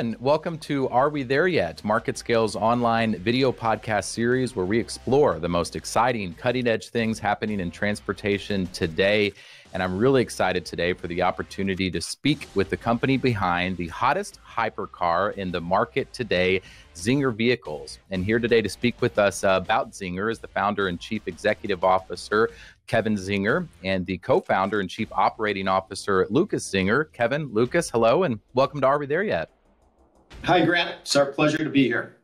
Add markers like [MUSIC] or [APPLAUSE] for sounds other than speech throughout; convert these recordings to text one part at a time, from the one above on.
And welcome to Are We There Yet? Market Scale's online video podcast series where we explore the most exciting, cutting edge things happening in transportation today. And I'm really excited today for the opportunity to speak with the company behind the hottest hypercar in the market today, Czinger Vehicles. And here today to speak with us about Czinger is the founder and chief executive officer, Kevin Czinger, and the co founder and chief operating officer, Lukas Czinger. Kevin, Lukas, hello, and welcome to Are We There Yet? Hi, Grant. It's our pleasure to be here.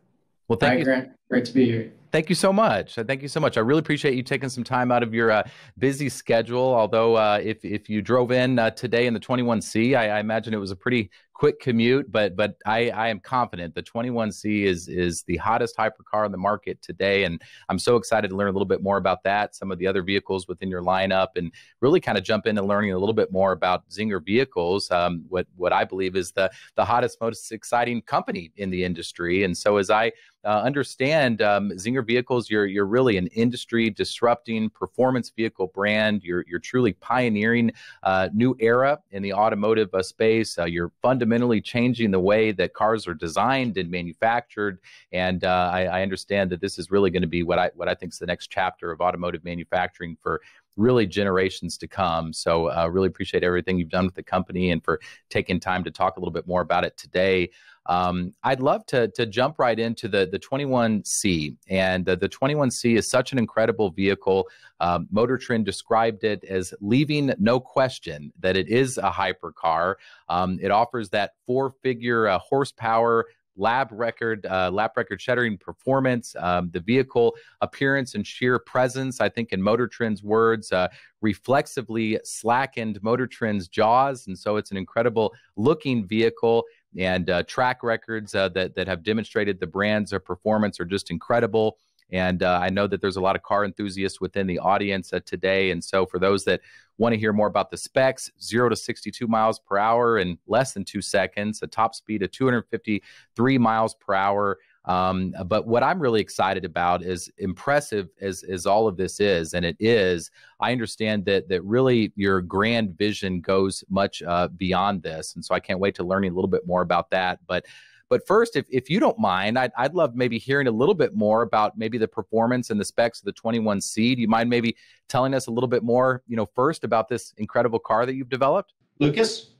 Well, thank Hi, you. Grant. Great to be here. Thank you so much. Thank you so much. I really appreciate you taking some time out of your uh, busy schedule. Although, uh, if if you drove in uh, today in the 21C, I, I, imagine it was a pretty quick commute, but but I, I am confident the 21C is is the hottest hypercar on the market today, and I'm so excited to learn a little bit more about that, some of the other vehicles within your lineup, and really kind of jump into learning a little bit more about Czinger Vehicles, um, what what I believe is the the hottest, most exciting company in the industry. And so as I uh, understand um, Czinger Vehicles, you're you're really an industry disrupting performance vehicle brand. You're you're truly pioneering a uh, new era in the automotive uh, space. Uh, you're fundamentally changing the way that cars are designed and manufactured. And uh, I, I, understand that this is really going to be what I what I think is the next chapter of automotive manufacturing for really generations to come. So, uh, really appreciate everything you've done with the company and for taking time to talk a little bit more about it today. Um, I'd love to to jump right into the the 21C, and the, the 21C is such an incredible vehicle. Um, Motor Trend described it as leaving no question that it is a hypercar. Um, it offers that four figure uh, horsepower lab record, uh, lap record shattering performance, um, the vehicle appearance and sheer presence. I think in Motor Trend's words, uh, reflexively slackened Motor Trend's jaws, and so it's an incredible looking vehicle and uh, track records uh, that that have demonstrated the brand's uh, performance are just incredible. And uh, I know that there's a lot of car enthusiasts within the audience uh, today. And so, for those that want to hear more about the specs, zero to 62 miles per hour in less than two seconds, a top speed of 253 miles per hour. Um, but what I'm really excited about is impressive as, as all of this is, and it is, I understand that that really your grand vision goes much uh, beyond this. And so I can't wait to learning a little bit more about that. But but first, if, if you don't mind, I'd, I'd love maybe hearing a little bit more about maybe the performance and the specs of the 21C. Do you mind maybe telling us a little bit more, you know, first about this incredible car that you've developed? Lukas?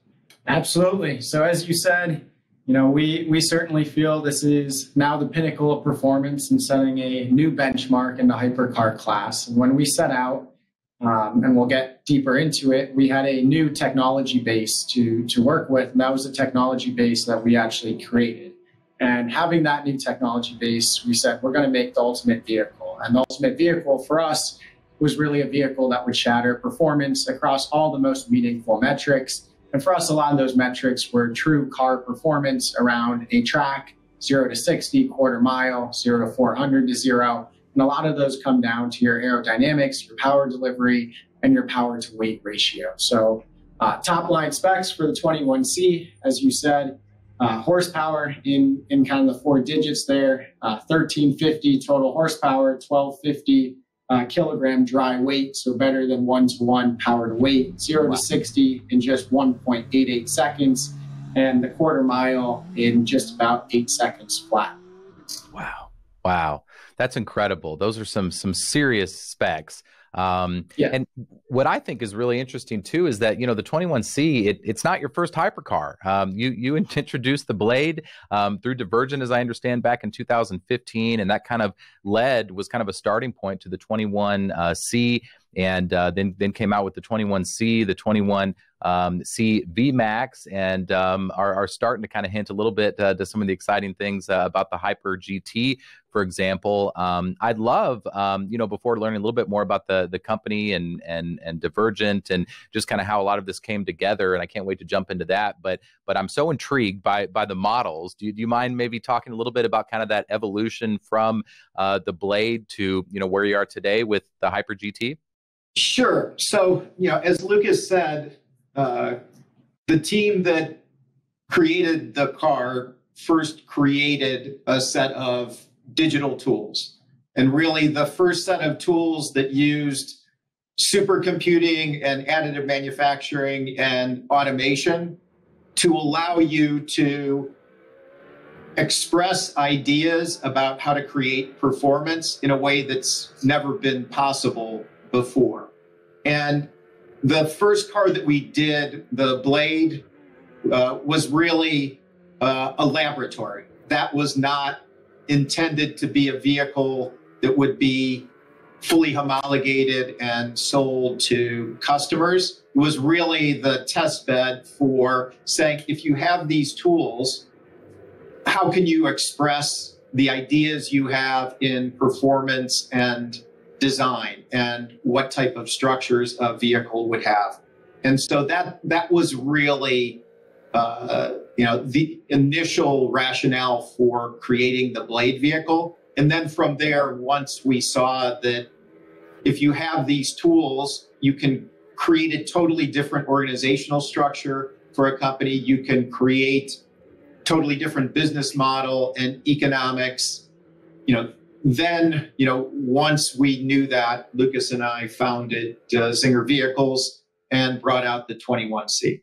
Absolutely. So as you said, you know, we, we certainly feel this is now the pinnacle of performance and setting a new benchmark in the hypercar class. And when we set out, um, and we'll get deeper into it, we had a new technology base to, to work with. And that was a technology base that we actually created. And having that new technology base, we said, we're going to make the ultimate vehicle. And the ultimate vehicle for us was really a vehicle that would shatter performance across all the most meaningful metrics and for us, a lot of those metrics were true car performance around a track, zero to 60, quarter mile, zero to 400 to zero. And a lot of those come down to your aerodynamics, your power delivery, and your power to weight ratio. So, uh, top line specs for the 21C, as you said, uh, horsepower in, in kind of the four digits there, uh, 1350 total horsepower, 1250 uh, kilogram dry weight, so better than one to one power to weight, zero wow. to 60 in just 1.88 seconds, and the quarter mile in just about eight seconds flat. Wow. Wow. That's incredible. Those are some some serious specs. Um, yeah. And what I think is really interesting too is that you know the 21C it, it's not your first hypercar. Um, you you [LAUGHS] introduced the Blade um, through Divergent, as I understand, back in 2015, and that kind of led was kind of a starting point to the 21C, and uh, then then came out with the 21C, the 21 um, see VMAX and um, are, are, starting to kind of hint a little bit uh, to some of the exciting things uh, about the Hyper GT, for example. Um, I'd love, um, you know, before learning a little bit more about the the company and and and Divergent and just kind of how a lot of this came together. And I can't wait to jump into that. But but I'm so intrigued by by the models. Do you, do you mind maybe talking a little bit about kind of that evolution from uh, the Blade to you know where you are today with the Hyper GT? Sure. So, you know, as Lukas said, uh, the team that created the car first created a set of digital tools. And really, the first set of tools that used supercomputing and additive manufacturing and automation to allow you to express ideas about how to create performance in a way that's never been possible before. And the first car that we did, the Blade, uh, was really uh, a laboratory. That was not intended to be a vehicle that would be fully homologated and sold to customers. It was really the test bed for saying if you have these tools, how can you express the ideas you have in performance and design and what type of structures a vehicle would have? And so that that was really uh, you know the initial rationale for creating the blade vehicle and then from there once we saw that if you have these tools you can create a totally different organizational structure for a company you can create totally different business model and economics you know then you know once we knew that lukas and i founded uh, czinger vehicles and brought out the 21c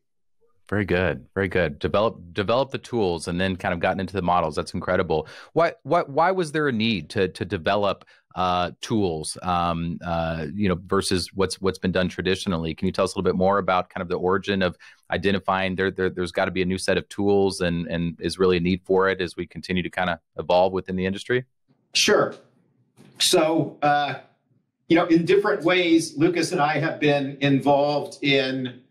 very good, very good. Develop develop the tools and then kind of gotten into the models. That's incredible. Why why why was there a need to to develop uh, tools, um, uh, you know, versus what's what's been done traditionally? Can you tell us a little bit more about kind of the origin of identifying there, there there's got to be a new set of tools and and is really a need for it as we continue to kind of evolve within the industry? Sure. So. Uh, you know, in different ways, Lukas and I have been involved in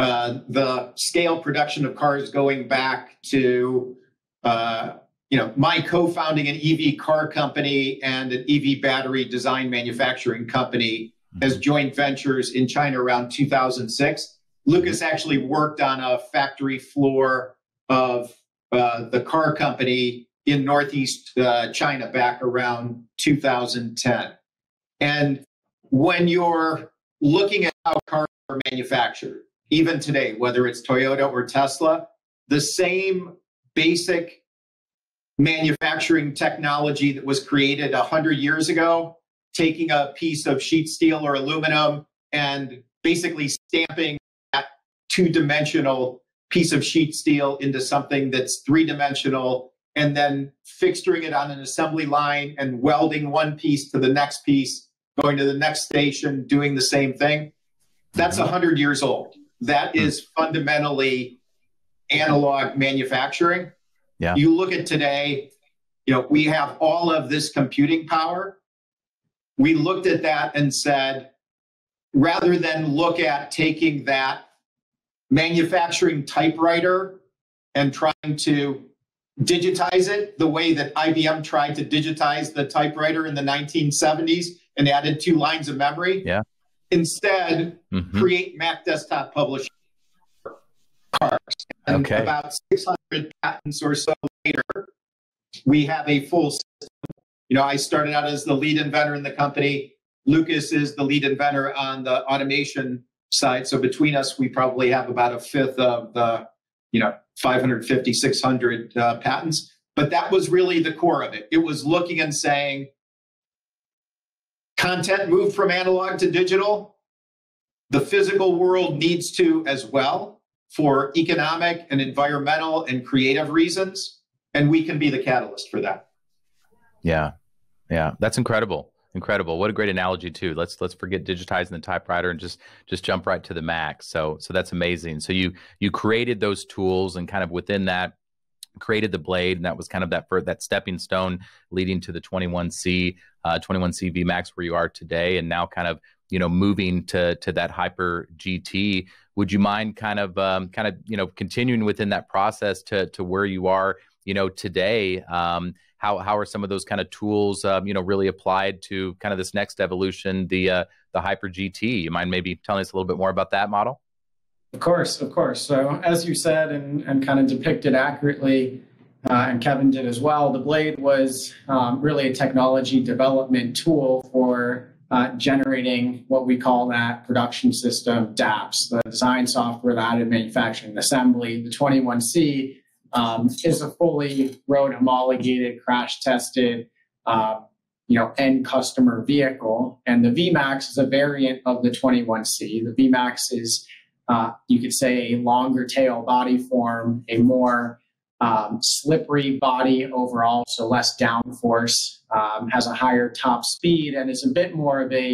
uh, the scale production of cars going back to uh, you know my co-founding an EV car company and an EV battery design manufacturing company mm-hmm. as joint ventures in China around 2006. Lukas actually worked on a factory floor of uh, the car company in northeast uh, China back around 2010. And when you're looking at how cars are manufactured, even today, whether it's Toyota or Tesla, the same basic manufacturing technology that was created 100 years ago, taking a piece of sheet steel or aluminum and basically stamping that two dimensional piece of sheet steel into something that's three dimensional and then fixturing it on an assembly line and welding one piece to the next piece, going to the next station, doing the same thing. That's 100 years old. That hmm. fundamentally analog manufacturing. Yeah. You look at today, you know, we have all of this computing power. We looked at that and said, rather than look at taking that manufacturing typewriter and trying to digitize it the way that IBM tried to digitize the typewriter in the 1970s and added two lines of memory. Yeah. Instead, mm-hmm. create Mac desktop publishing cars. And okay. about 600 patents or so later, we have a full system. You know, I started out as the lead inventor in the company. Lukas is the lead inventor on the automation side. So between us, we probably have about a fifth of the, you know, 550, 600 uh, patents. But that was really the core of it. It was looking and saying, content moved from analog to digital. The physical world needs to as well for economic and environmental and creative reasons. And we can be the catalyst for that. Yeah. Yeah. That's incredible. Incredible. What a great analogy too. Let's let's forget digitizing the typewriter and just just jump right to the Mac. So so that's amazing. So you you created those tools and kind of within that created the blade, and that was kind of that for that stepping stone leading to the 21C, uh, 21C VMAX where you are today, and now kind of you know moving to to that Hyper GT. Would you mind kind of um, kind of you know continuing within that process to to where you are you know today? Um, how how are some of those kind of tools um, you know really applied to kind of this next evolution, the uh, the Hyper GT? You mind maybe telling us a little bit more about that model? Of course, of course. So, as you said and, and kind of depicted accurately, uh, and Kevin did as well, the Blade was um, really a technology development tool for uh, generating what we call that production system DAPS, the design software, the additive manufacturing assembly. The 21C um, is a fully road homologated, crash tested, uh, you know, end customer vehicle. And the VMAX is a variant of the 21C. The VMAX is uh, you could say a longer tail body form, a more um, slippery body overall, so less downforce, um, has a higher top speed, and is a bit more of a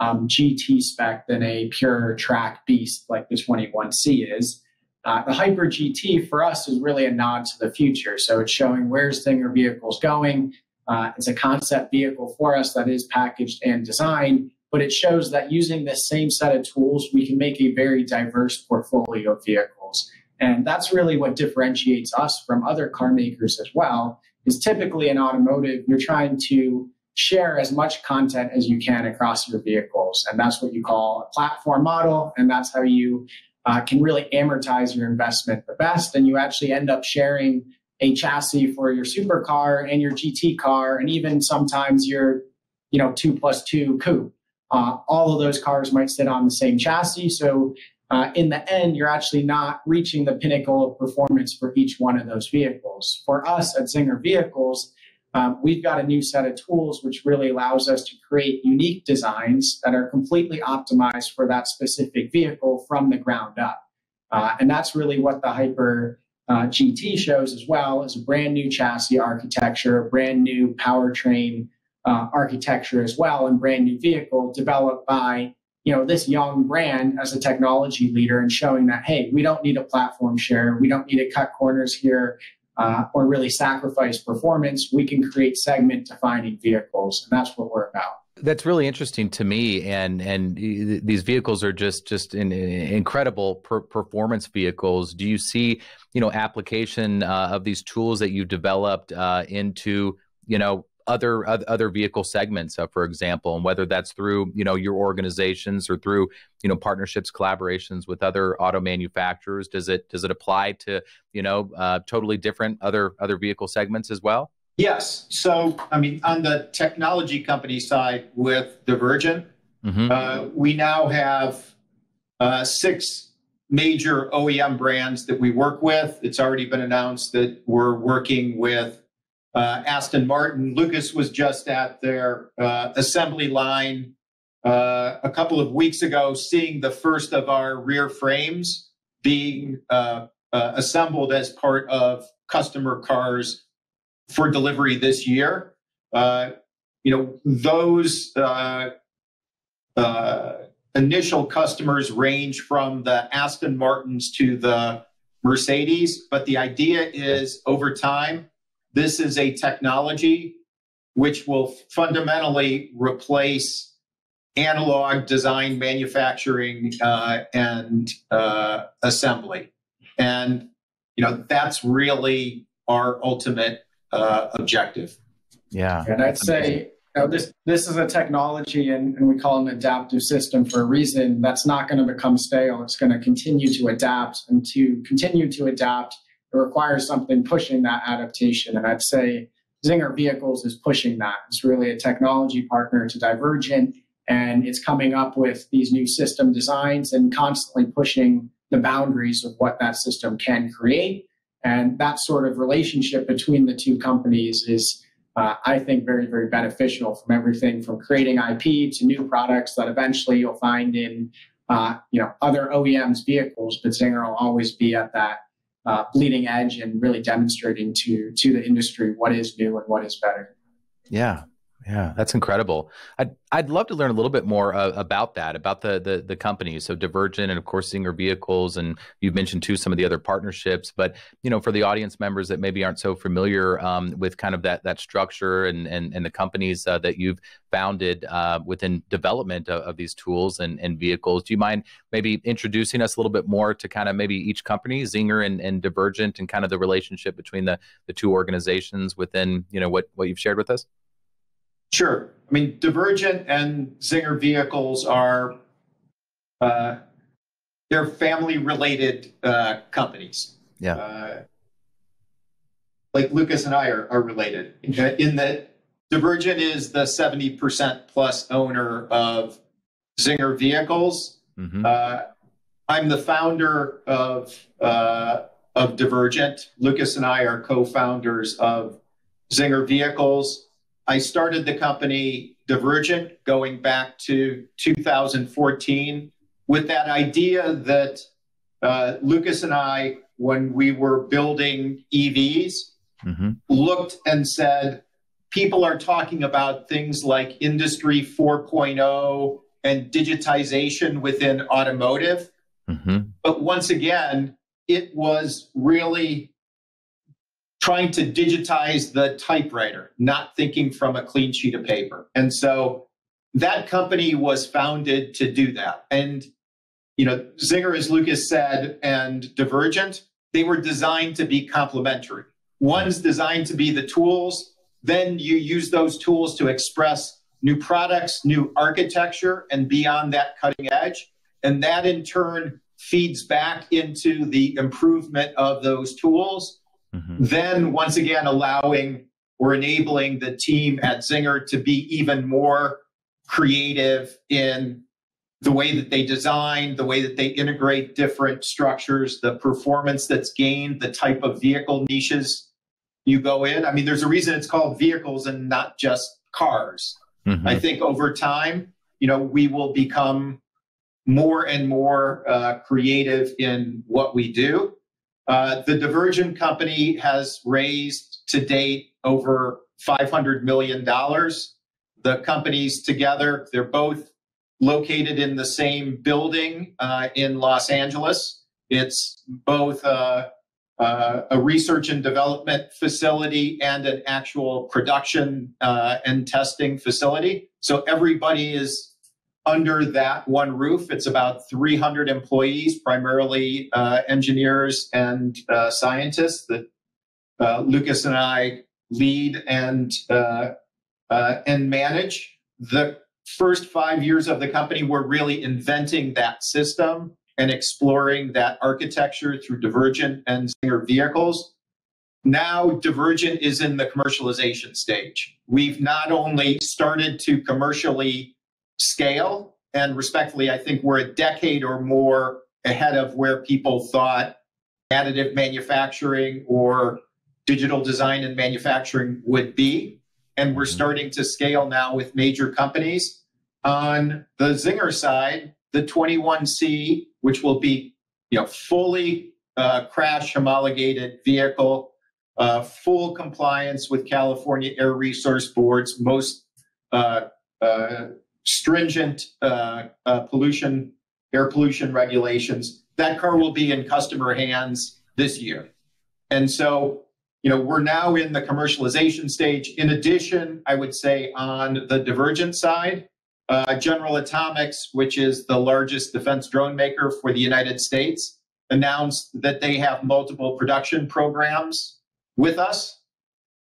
um, GT spec than a pure track beast like the 21C is. Uh, the Hyper GT for us is really a nod to the future. So it's showing where's Czinger vehicles going. Uh, it's a concept vehicle for us that is packaged and designed, but it shows that using this same set of tools, we can make a very diverse portfolio of vehicles. And that's really what differentiates us from other car makers as well. Is typically in automotive, you're trying to share as much content as you can across your vehicles. And that's what you call a platform model. And that's how you uh, can really amortize your investment the best. And you actually end up sharing a chassis for your supercar and your GT car, and even sometimes your, you know, two plus two coupe. Uh, all of those cars might sit on the same chassis. So uh, in the end, you're actually not reaching the pinnacle of performance for each one of those vehicles. For us at Czinger Vehicles, um, we've got a new set of tools which really allows us to create unique designs that are completely optimized for that specific vehicle from the ground up. Uh, and that's really what the Hyper uh, GT shows as well as a brand new chassis architecture, a brand new powertrain uh, architecture as well, and brand new vehicle developed by you know this young brand as a technology leader and showing that hey we don't need a platform share we don't need to cut corners here uh, or really sacrifice performance we can create segment defining vehicles and that's what we're about. That's really interesting to me and and these vehicles are just just in, in incredible per performance vehicles. Do you see you know application uh, of these tools that you've developed uh, into you know other other vehicle segments, uh, for example, and whether that's through you know your organizations or through you know partnerships, collaborations with other auto manufacturers. Does it does it apply to you know uh, totally different other other vehicle segments as well? Yes. So I mean, on the technology company side with Divergent, mm-hmm. uh, we now have uh, six major OEM brands that we work with. It's already been announced that we're working with uh, Aston Martin. Lukas was just at their uh, assembly line uh, a couple of weeks ago, seeing the first of our rear frames being uh, uh, assembled as part of customer cars for delivery this year. Uh, you know, those initial customers range from the Aston Martins to the Mercedes, but the idea is over time this is a technology which will fundamentally replace analog design, manufacturing, uh, and uh, assembly. And you know that's really our ultimate uh, objective. Yeah, and I'd say you know, this this is a technology, and, and we call it an adaptive system for a reason. That's not going to become stale. It's going to continue to adapt, and to continue to adapt it requires something pushing that adaptation. And I'd say Czinger Vehicles is pushing that. It's really a technology partner to Divergent, and it's coming up with these new system designs and constantly pushing the boundaries of what that system can create. And that sort of relationship between the two companies is, uh, I think, very, very beneficial from everything from creating IP to new products that eventually you'll find in, uh, you know, other OEMs' vehicles. But Czinger will always be at that uh, bleeding edge and really demonstrating to to the industry what is new and what is better. Yeah, yeah, that's incredible. I'd I'd love to learn a little bit more uh, about that, about the the the companies. So Divergent and of course Czinger Vehicles, and you've mentioned too some of the other partnerships. But you know, for the audience members that maybe aren't so familiar um, with kind of that that structure and and and the companies uh, that you've founded uh, within development of, of, these tools and, and vehicles, do you mind maybe introducing us a little bit more to kind of maybe each company, Czinger and, and Divergent, and kind of the relationship between the the two organizations within you know what what you've shared with us? Sure. I mean, Divergent and Czinger vehicles are uh, they're family related uh, companies. Yeah. Uh, like Lukas and I are, are related in that Divergent is the 70% plus owner of Czinger vehicles. Mm-hmm. Uh, I'm the founder of uh, of Divergent. Lukas and I are co-founders of Czinger Vehicles. I started the company Divergent going back to 2014 with that idea that uh, Lukas and I when we were building EVs mm-hmm. looked and said, people are talking about things like Industry 4.0 and digitization within automotive. Mm-hmm. But once again, it was really trying to digitize the typewriter, not thinking from a clean sheet of paper. And so that company was founded to do that. And, you know, Czinger, as Lukas said, and Divergent, they were designed to be complementary. One's designed to be the tools, then you use those tools to express new products, new architecture, and beyond that cutting edge. And that in turn feeds back into the improvement of those tools. Mm-hmm. Then, once again, allowing or enabling the team at Czinger to be even more creative in the way that they design, the way that they integrate different structures, the performance that's gained, the type of vehicle niches you go in. I mean, there's a reason it's called vehicles and not just cars. Mm-hmm. I think over time, you know, we will become more and more uh, creative in what we do. Uh, the Divergent company has raised to date over $500 million. The companies together, they're both located in the same building uh, in Los Angeles. It's both uh, uh, a research and development facility and an actual production uh, and testing facility. So everybody is under that one roof. It's about 300 employees, primarily uh, engineers and uh, scientists that uh, Lukas and I lead and uh, and manage. The first five years of the company, we're really inventing that system and exploring that architecture through Divergent and Czinger vehicles. Now, Divergent is in the commercialization stage. We've not only started to commercially scale, and respectfully, I think we're a decade or more ahead of where people thought additive manufacturing or digital design and manufacturing would be. And we're mm-hmm. starting to scale now with major companies. On the Czinger side, the 21C, which will be you know, fully uh, crash homologated vehicle, uh, full compliance with California Air Resource Board's most uh, uh stringent uh, uh, pollution, air pollution regulations. That car will be in customer hands this year. And so, you know, we're now in the commercialization stage. In addition, I would say on the divergent side, uh, General Atomics, which is the largest defense drone maker for the United States, announced that they have multiple production programs with us.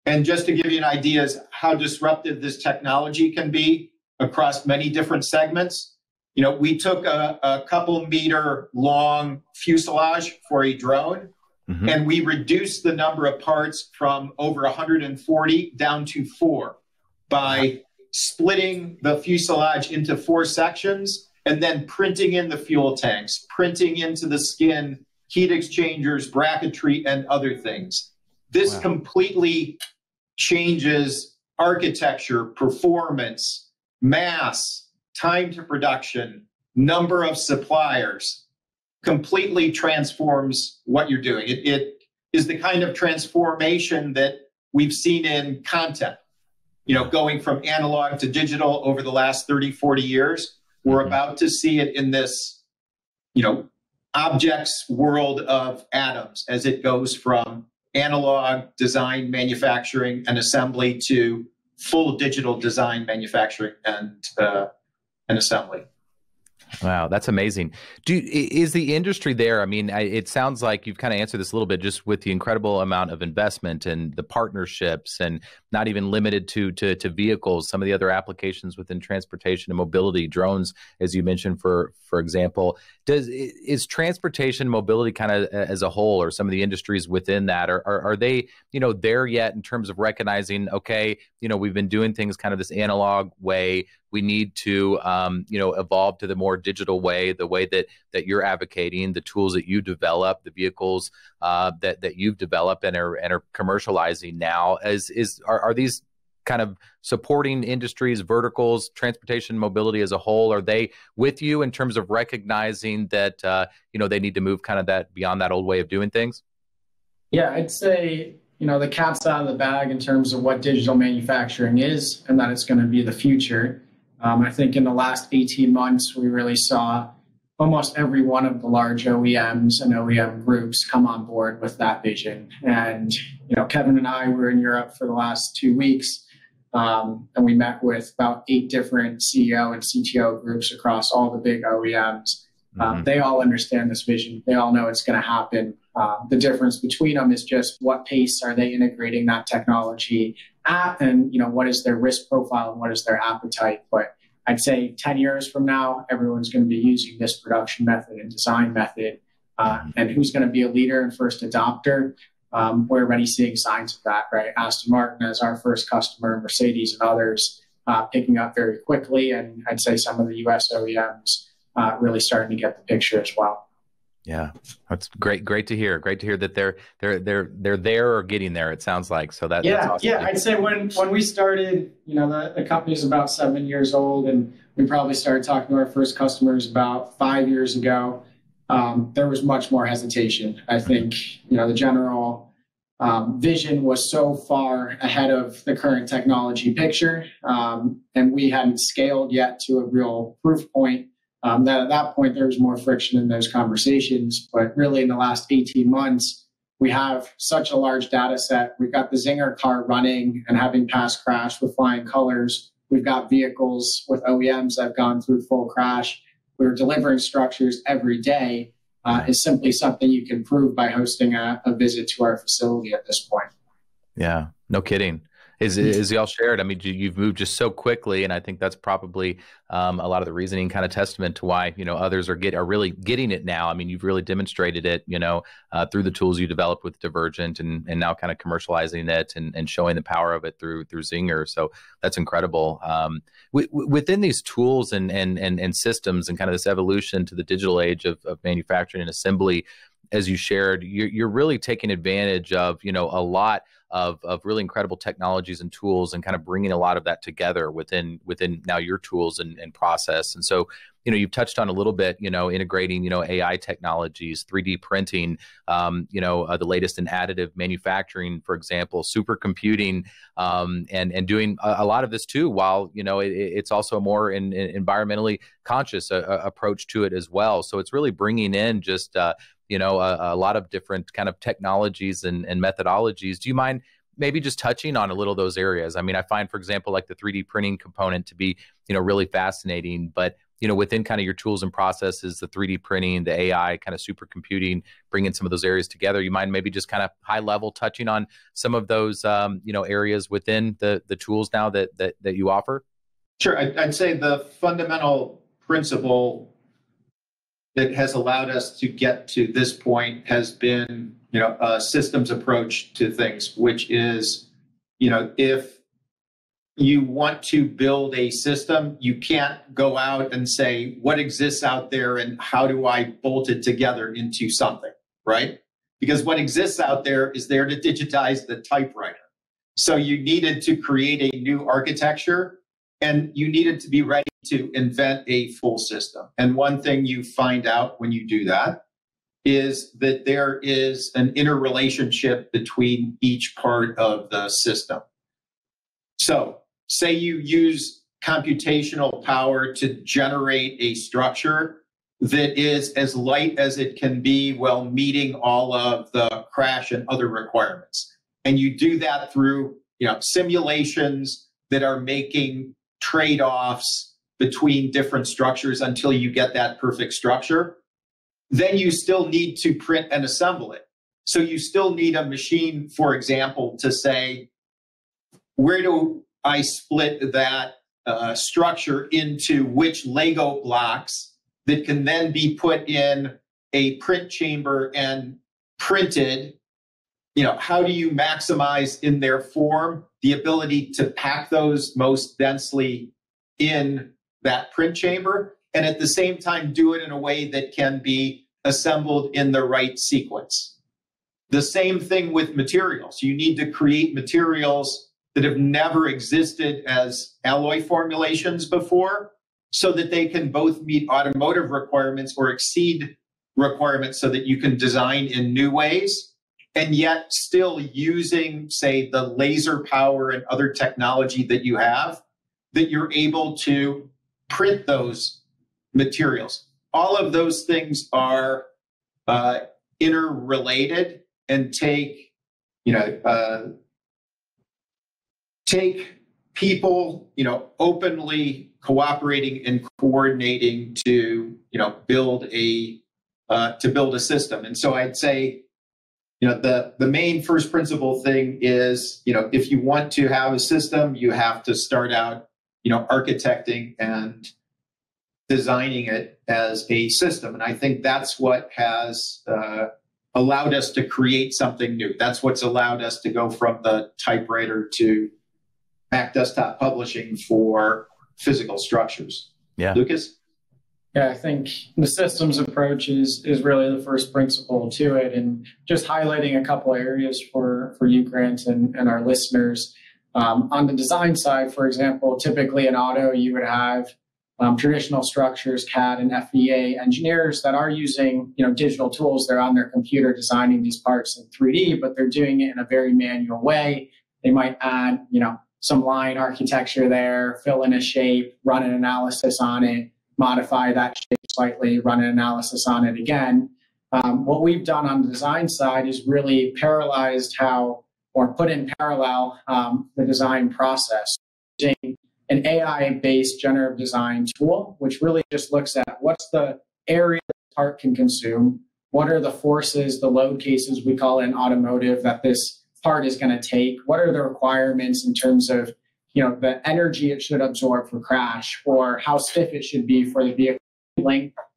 And just to give you an idea as how disruptive this technology can be across many different segments, you know, we took a, a couple meter long fuselage for a drone mm-hmm. and we reduced the number of parts from over 140 down to four by splitting the fuselage into four sections and then printing in the fuel tanks, printing into the skin, heat exchangers, bracketry, and other things. This wow. completely changes architecture, performance, mass, time to production, number of suppliers, completely transforms what you're doing. It, it is the kind of transformation that we've seen in content you know, going from analog to digital over the last 30, 40 years. We're mm-hmm. about to see it in this, you know, objects world of atoms as it goes from analog design, manufacturing, and assembly to full digital design, manufacturing, and uh, and assembly. Wow, that's amazing. Do is the industry there? I mean, I, it sounds like you've kind of answered this a little bit, just with the incredible amount of investment and the partnerships, and not even limited to to, to vehicles. Some of the other applications within transportation and mobility, drones, as you mentioned, for for example. Does is transportation mobility kind of as a whole, or some of the industries within that, are, are are they you know there yet in terms of recognizing? Okay, you know, we've been doing things kind of this analog way we need to um, you know evolve to the more digital way the way that that you're advocating the tools that you develop the vehicles uh, that that you've developed and are and are commercializing now is is are, are these kind of supporting industries, verticals, transportation, mobility as a whole? Are they with you in terms of recognizing that uh, you know they need to move kind of that beyond that old way of doing things? Yeah, I'd say you know the cat's out of the bag in terms of what digital manufacturing is, and that it's going to be the future. Um, I think in the last 18 months, we really saw almost every one of the large OEMs and OEM groups come on board with that vision. And, you know, Kevin and I were in Europe for the last two weeks, um, and we met with about eight different CEO and CTO groups across all the big OEMs. Um, mm-hmm. They all understand this vision. They all know it's going to happen. Uh, the difference between them is just what pace are they integrating that technology at, and you know what is their risk profile and what is their appetite. But I'd say 10 years from now, everyone's going to be using this production method and design method. Uh, and who's going to be a leader and first adopter? Um, we're already seeing signs of that, right? Aston Martin as our first customer, Mercedes and others uh, picking up very quickly. And I'd say some of the US OEMs uh, really starting to get the picture as well. Yeah, that's great. Great to hear. Great to hear that they're they're they're they're there or getting there. It sounds like so that. Yeah, awesome. yeah. I'd say when when we started, you know, the the company's about seven years old, and we probably started talking to our first customers about five years ago. Um, there was much more hesitation. I think you know the general um, vision was so far ahead of the current technology picture, um, and we hadn't scaled yet to a real proof point um, that at that point there was more friction in those conversations. But really, in the last 18 months, we have such a large data set. We've got the Czinger car running and having passed crash with flying colors. We've got vehicles with OEMs that have gone through full crash. We're delivering structures every day. Uh, is simply something you can prove by hosting a, a visit to our facility at this point. Yeah, no kidding is is y'all shared. I mean, you've moved just so quickly, and I think that's probably um, a lot of the reasoning, kind of testament to why you know others are get are really getting it now. I mean, you've really demonstrated it, you know, uh, through the tools you developed with Divergent, and and now kind of commercializing it and, and showing the power of it through through Czinger. So that's incredible. Um, w- within these tools and, and and and systems, and kind of this evolution to the digital age of, of manufacturing and assembly, as you shared, you're, you're really taking advantage of you know a lot of of really incredible technologies and tools and kind of bringing a lot of that together within within now your tools and, and process. And so you know you've touched on a little bit you know integrating you know ai technologies 3d printing um, you know uh, the latest in additive manufacturing for example supercomputing um, and and doing a, a, lot of this too while you know it, it's also a more in, in environmentally conscious uh, approach to it as well. So it's really bringing in just uh, you know a, a, lot of different kind of technologies and, and methodologies. Do you mind maybe just touching on a little of those areas? I mean i find for example like the 3d printing component to be you know really fascinating but you know within kind of your tools and processes the 3d printing the ai kind of supercomputing bringing some of those areas together. You mind maybe just kind of high level touching on some of those um, you know areas within the the tools now that that, that you offer? Sure. I'd say the fundamental principle that has allowed us to get to this point has been you know a systems approach to things which is you know if you want to build a system you can't go out and say what exists out there and how do i bolt it together into something right? Because what exists out there is there to digitize the typewriter. So you needed to create a new architecture and you needed to be ready to invent a full system. And one thing you find out when you do that is that there is an interrelationship between each part of the system. So, say you use computational power to generate a structure that is as light as it can be while meeting all of the crash and other requirements. And you do that through you know, simulations that are making trade offs between different structures until you get that perfect structure. Then you still need to print and assemble it. So you still need a machine, for example, to say, where do I split that uh, structure into which Lego blocks that can then be put in a print chamber and printed? You know, how do you maximize in their form the ability to pack those most densely in that print chamber and at the same time do it in a way that can be assembled in the right sequence. The same thing with materials. You need to create materials that have never existed as alloy formulations before so that they can both meet automotive requirements or exceed requirements so that you can design in new ways and yet still using say the laser power and other technology that you have that you're able to print those materials. All of those things are uh, interrelated and take you know uh, take people you know openly cooperating and coordinating to you know build a uh, to build a system. And so i'd say you know the the main first principle thing is you know if you want to have a system you have to start out you know architecting and designing it as a system. And i think that's what has uh, allowed us to create something new. That's what's allowed us to go from the typewriter to mac desktop publishing for physical structures. Yeah. Lukas yeah, I think the systems approach is is really the first principle to it, and just highlighting a couple areas for for you, Grant, and, and our listeners. Um, on the design side, for example, typically in auto, you would have um, traditional structures, CAD and FEA engineers that are using you know digital tools. They're on their computer designing these parts in 3D, but they're doing it in a very manual way. They might add you know some line architecture there, fill in a shape, run an analysis on it modify that shape slightly, run an analysis on it again. Um, what we've done on the design side is really parallelized how, or put in parallel um, the design process using an AI based generative design tool, which really just looks at what's the area the part can consume, what are the forces, the load cases we call in automotive that this part is going to take, what are the requirements in terms of you know, the energy it should absorb for crash or how stiff it should be for the vehicle.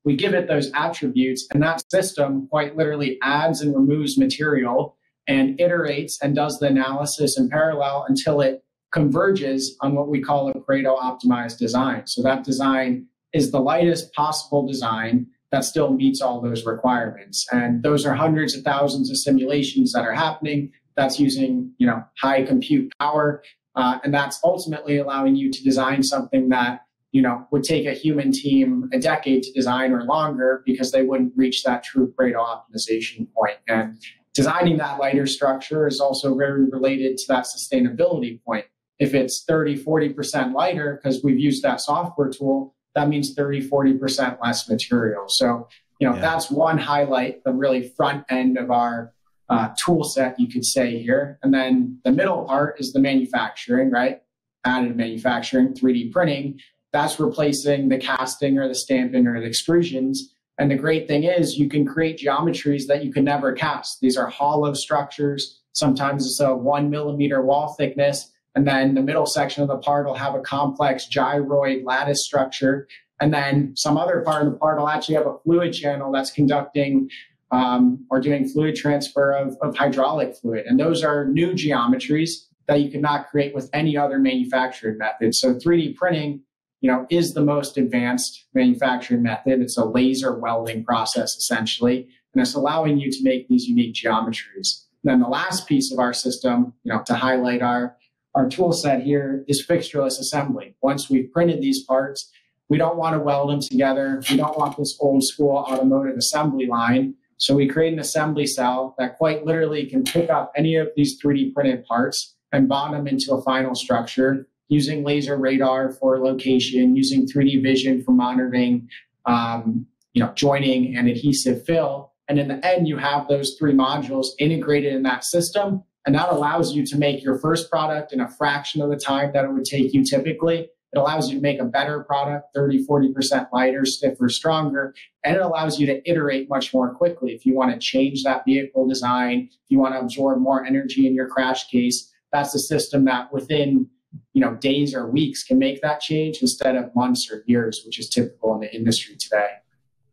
We give it those attributes, and that system quite literally adds and removes material and iterates and does the analysis in parallel until it converges on what we call a Pareto optimized design. So that design is the lightest possible design that still meets all those requirements. And those are hundreds of thousands of simulations that are happening. That's using, you know, high compute power uh, and that's ultimately allowing you to design something that you know would take a human team a decade to design or longer because they wouldn't reach that true Pareto optimization point. And designing that lighter structure is also very related to that sustainability point. If it's 30, 40% lighter, because we've used that software tool, that means 30, 40% less material. So, you know, yeah. that's one highlight, the really front end of our uh, tool set, you could say here. And then the middle part is the manufacturing, right? Additive manufacturing, 3D printing. That's replacing the casting or the stamping or the extrusions. And the great thing is you can create geometries that you can never cast. These are hollow structures. Sometimes it's a one millimeter wall thickness. And then the middle section of the part will have a complex gyroid lattice structure. And then some other part of the part will actually have a fluid channel that's conducting um, or doing fluid transfer of, of hydraulic fluid. And those are new geometries that you cannot create with any other manufacturing method. So 3D printing, you know, is the most advanced manufacturing method. It's a laser welding process essentially, and it's allowing you to make these unique geometries. And then the last piece of our system, you know, to highlight our our tool set here is fixtureless assembly. Once we've printed these parts, we don't want to weld them together. We don't want this old school automotive assembly line. So we create an assembly cell that quite literally can pick up any of these 3D printed parts and bond them into a final structure using laser radar for location, using 3D vision for monitoring, um, you know, joining and adhesive fill. And in the end, you have those three modules integrated in that system. And that allows you to make your first product in a fraction of the time that it would take you typically it allows you to make a better product, 30, 40% lighter, stiffer, stronger, and it allows you to iterate much more quickly. If you want to change that vehicle design, if you want to absorb more energy in your crash case, that's a system that within you know days or weeks can make that change instead of months or years, which is typical in the industry today.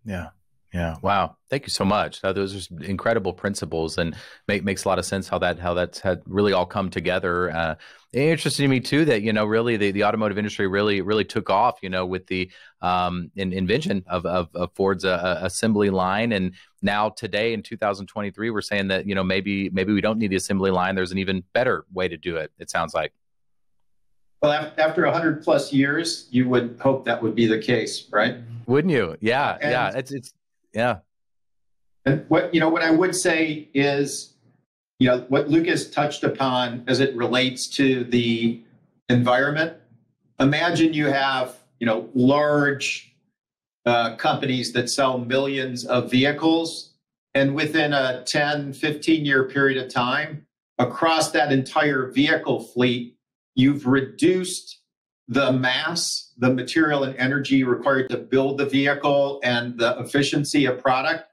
Yeah. Yeah. Wow. Thank you so much. Uh, those are incredible principles, and make, makes a lot of sense how that how that's had really all come together. Uh, interesting to me too that you know really the, the automotive industry really really took off. You know with the um, in, invention of, of, of Ford's uh, assembly line, and now today in 2023, we're saying that you know maybe maybe we don't need the assembly line. There's an even better way to do it. It sounds like. Well, after 100 plus years, you would hope that would be the case, right? Wouldn't you? Yeah, and, yeah. It's it's yeah. And what you know, what I would say is, you know, what Lukas touched upon as it relates to the environment. Imagine you have, you know, large uh, companies that sell millions of vehicles, and within a 10, 15 year period of time, across that entire vehicle fleet, you've reduced the mass, the material and energy required to build the vehicle and the efficiency of product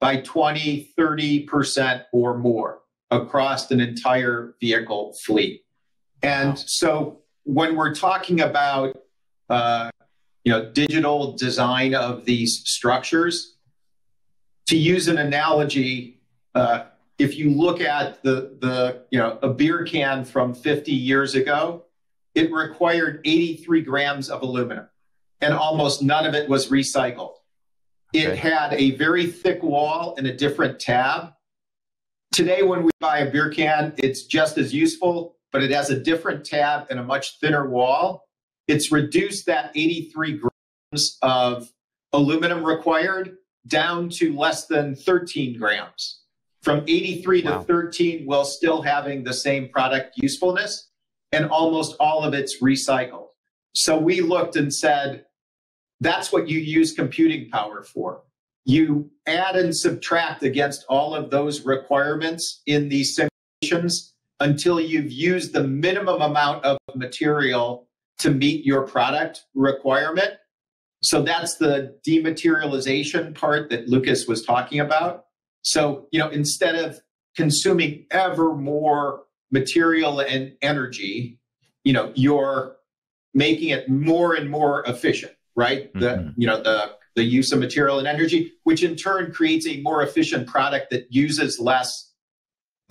by 20, 30% or more across an entire vehicle fleet. And wow. so when we're talking about uh, you know digital design of these structures, to use an analogy, uh, if you look at the the you know a beer can from 50 years ago, it required 83 grams of aluminum, and almost none of it was recycled. It okay. had a very thick wall and a different tab. Today, when we buy a beer can, it's just as useful, but it has a different tab and a much thinner wall. It's reduced that 83 grams of aluminum required down to less than 13 grams from 83 wow. to 13 while still having the same product usefulness and almost all of it's recycled. So we looked and said that's what you use computing power for. You add and subtract against all of those requirements in these simulations until you've used the minimum amount of material to meet your product requirement. So that's the dematerialization part that lukas was talking about. So, you know, instead of consuming ever more material and energy, you know, you're making it more and more efficient, right? Mm-hmm. The, you know, the the use of material and energy, which in turn creates a more efficient product that uses less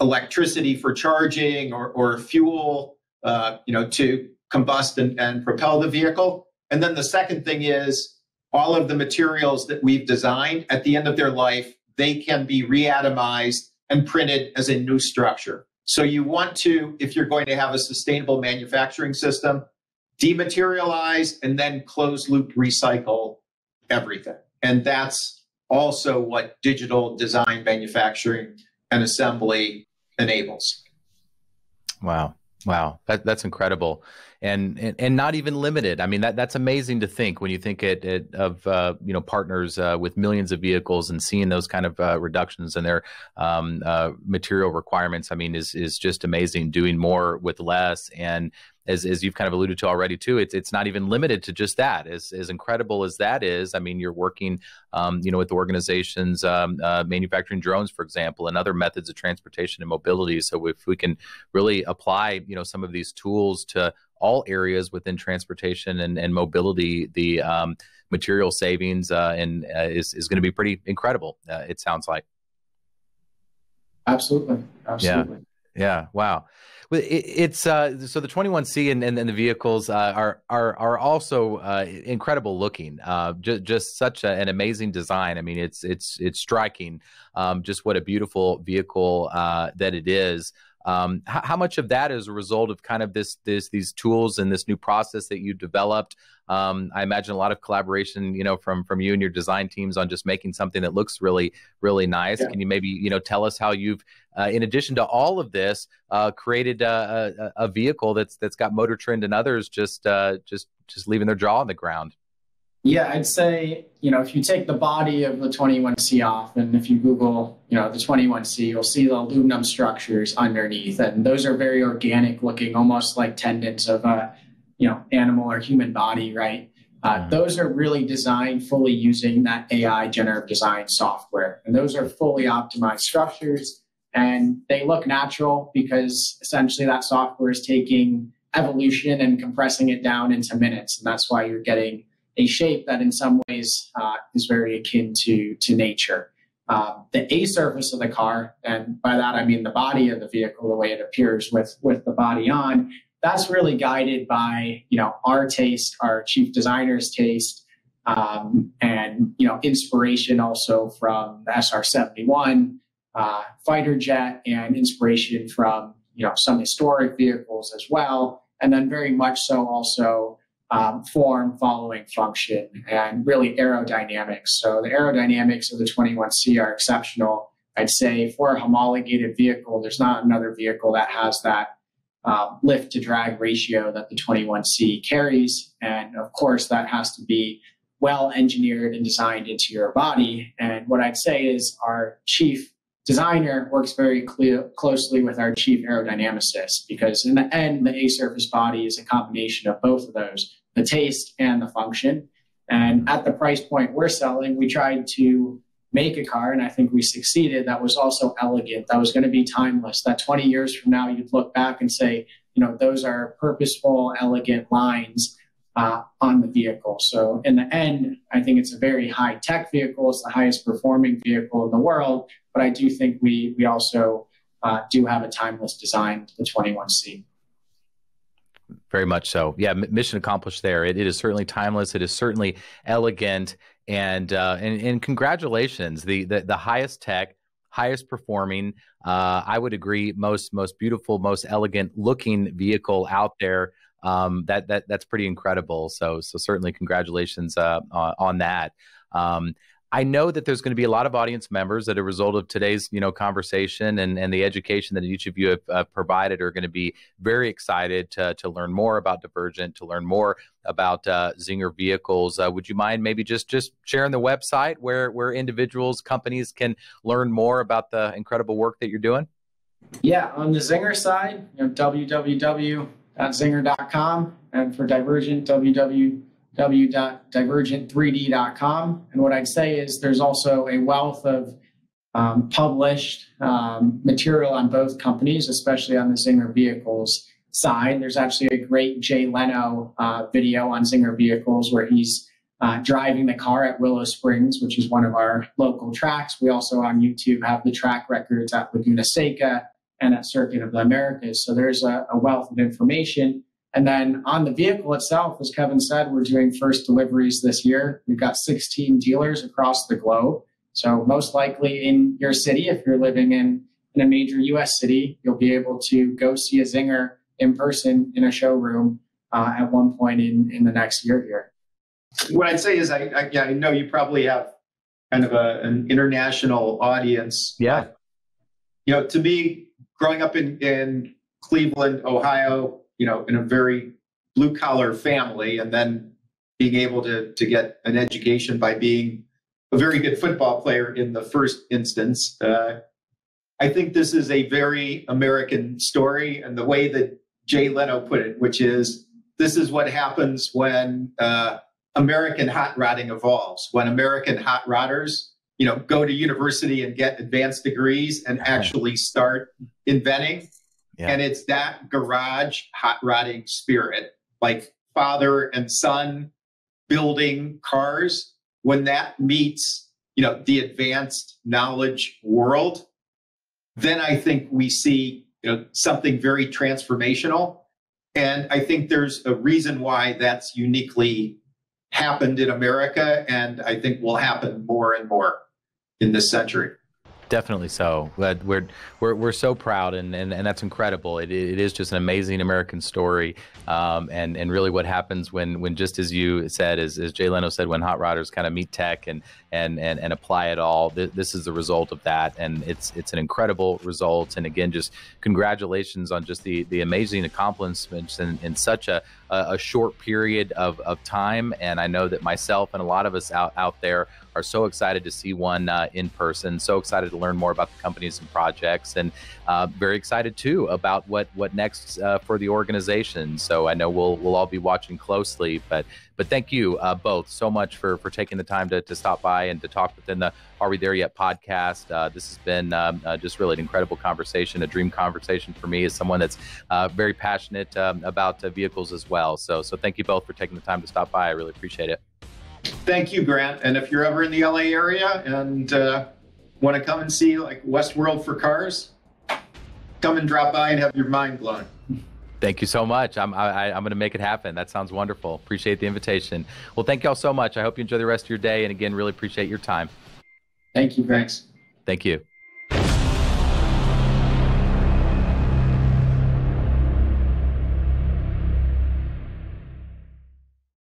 electricity for charging or, or fuel, uh, you know, to combust and, and propel the vehicle. And then the second thing is all of the materials that we've designed at the end of their life they can be reatomized and printed as a new structure. So you want to, if you're going to have a sustainable manufacturing system, dematerialize and then closed loop recycle everything. And that's also what digital design, manufacturing, and assembly enables. Wow. Wow. That, that's incredible and, and and not even limited. I mean that that's amazing to think when you think it, it of uh, you know partners uh, with millions of vehicles and seeing those kind of uh, reductions in their um, uh, material requirements. I mean is is just amazing. Doing more with less and as, as you've kind of alluded to already too, it's it's not even limited to just that. As as incredible as that is, I mean, you're working, um, you know, with organizations um, uh, manufacturing drones, for example, and other methods of transportation and mobility. So if we can really apply, you know, some of these tools to all areas within transportation and, and mobility, the um, material savings uh, and uh, is, is going to be pretty incredible. Uh, it sounds like. Absolutely. Absolutely. Yeah. Yeah. Wow. It, it's uh, so the 21C and, and, and the vehicles uh, are are are also uh, incredible looking. Uh, just just such a, an amazing design. I mean, it's it's it's striking. Um, just what a beautiful vehicle uh, that it is. Um, how, how, much of that is a result of kind of this, this, these tools and this new process that you developed? Um, I imagine a lot of collaboration, you know, from from you and your design teams on just making something that looks really, really nice. Yeah. Can you maybe, you know, tell us how you've, uh, in addition to all of this, uh, created a, a, a, vehicle that's that's got Motor Trend and others just uh, just just leaving their jaw on the ground? Yeah, I'd say, you know, if you take the body of the 21C off and if you Google, you know, the 21C, you'll see the aluminum structures underneath. And those are very organic looking, almost like tendons of a, you know, animal or human body, right? Uh, mm-hmm. those are really designed fully using that AI generative design software. And those are fully optimized structures and they look natural because essentially that software is taking evolution and compressing it down into minutes. And that's why you're getting a shape that in some ways uh, is very akin to, to nature. Uh, the A surface of the car, and by that I mean the body of the vehicle, the way it appears with, with the body on, that's really guided by you know our taste, our chief designer's taste, um, and you know inspiration also from the SR71 uh, fighter jet, and inspiration from you know some historic vehicles as well and then very much so also um, form following function and really aerodynamics. So the aerodynamics of the 21C are exceptional. I'd say for a homologated vehicle, there's not another vehicle that has that uh, lift to drag ratio that the 21C carries. And of course, that has to be well engineered and designed into your body. And what I'd say is our chief designer works very closely with our chief aerodynamicist because in the end, the A surface body is a combination of both of those, the taste and the function. And at the price point we're selling, we tried to make a car, and I think we succeeded, that was also elegant, that was going to be timeless, that 20 years from now, you'd look back and say, you know, those are purposeful, elegant lines uh, on the vehicle. So in the end, I think it's a very high tech vehicle. It's the highest performing vehicle in the world, but I do think we we also uh, do have a timeless design, the 21C. Very much so. Yeah, mission accomplished there. It, it is certainly timeless. It is certainly elegant, and uh, and, and congratulations. The, the the highest tech, highest performing. Uh, I would agree. Most most beautiful, most elegant looking vehicle out there. Um, that that that's pretty incredible. So so certainly congratulations uh, on that. Um, I know that there's going to be a lot of audience members that, as a result of today's, you know, conversation and, and the education that each of you have uh, provided, are going to be very excited to, to learn more about Divergent, to learn more about uh, Czinger vehicles. Uh, would you mind maybe just just sharing the website where where individuals, companies can learn more about the incredible work that you're doing? Yeah, on the Czinger side, you know, www.czinger.com, and for Divergent, www.divergent3d.com. And what I'd say is there's also a wealth of um, published um, material on both companies, especially on the Czinger vehicles side. There's actually a great Jay Leno uh, video on Czinger vehicles where he's uh, driving the car at Willow Springs, which is one of our local tracks. We also on YouTube have the track records at Laguna Seca and at Circuit of the Americas. So there's a, a wealth of information. And then on the vehicle itself, as Kevin said, we're doing first deliveries this year. We've got 16 dealers across the globe. So most likely in your city, if you're living in, in a major US city, you'll be able to go see a Czinger in person in a showroom uh, at one point in, in the next year here. What I'd say is I, I, yeah, I know you probably have kind of a, an international audience. Yeah. You know, to me, growing up in, in Cleveland, Ohio, you know, in a very blue collar family, and then being able to to get an education by being a very good football player in the first instance. Uh, I think this is a very American story, and the way that Jay Leno put it, which is this is what happens when uh, American hot rodding evolves, when American hot rodders, you know, go to university and get advanced degrees and actually start inventing yeah. And it's that garage hot rodding spirit, like father and son building cars. When that meets, you know, the advanced knowledge world, then I think we see, you know, something very transformational. And I think there's a reason why that's uniquely happened in America, and I think will happen more and more in this century. Definitely so. We're we're we're so proud, and and, and that's incredible. It, it is just an amazing American story, um, and and really what happens when when just as you said, as, as Jay Leno said, when hot rodders kind of meet tech and and and, and apply it all, th- this is the result of that, and it's it's an incredible result. And again, just congratulations on just the the amazing accomplishments in, in such a a, short period of, of time. And I know that myself and a lot of us out, out there are so excited to see one uh, in person, so excited to learn more about the companies and projects, and uh, very excited too about what what next uh, for the organization. So I know we'll we'll all be watching closely, but but thank you uh, both so much for for taking the time to, to stop by and to talk within the Are We There Yet podcast. Uh, this has been um, uh, just really an incredible conversation, a dream conversation for me as someone that's very passionate um, about vehicles as well. So so thank you both for taking the time to stop by. I really appreciate it. Thank you, Grant. And if you're ever in the LA area and uh, want to come and see like Westworld for cars, come and drop by and have your mind blown. Thank you so much. I'm I, am going to make it happen. That sounds wonderful. Appreciate the invitation. Well, thank you all so much. I hope you enjoy the rest of your day. And again, really appreciate your time. Thank you, Thanks. Thank you.